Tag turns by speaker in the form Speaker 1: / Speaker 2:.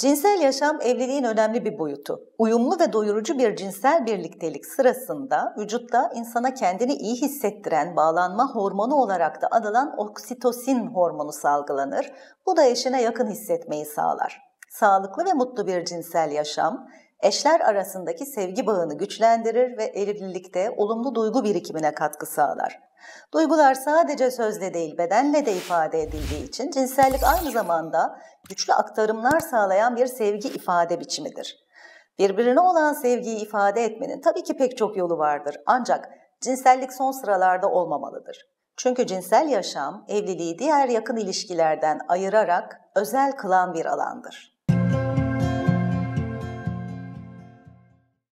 Speaker 1: Cinsel yaşam evliliğin önemli bir boyutu. Uyumlu ve doyurucu bir cinsel birliktelik sırasında vücutta insana kendini iyi hissettiren bağlanma hormonu olarak da anılan oksitosin hormonu salgılanır. Bu da eşine yakın hissetmeyi sağlar. Sağlıklı ve mutlu bir cinsel yaşam, eşler arasındaki sevgi bağını güçlendirir ve evlilikte olumlu duygu birikimine katkı sağlar. Duygular sadece sözle değil bedenle de ifade edildiği için cinsellik aynı zamanda güçlü aktarımlar sağlayan bir sevgi ifade biçimidir. Birbirine olan sevgiyi ifade etmenin tabii ki pek çok yolu vardır ancak cinsellik son sıralarda olmamalıdır. Çünkü cinsel yaşam evliliği diğer yakın ilişkilerden ayırarak özel kılan bir alandır.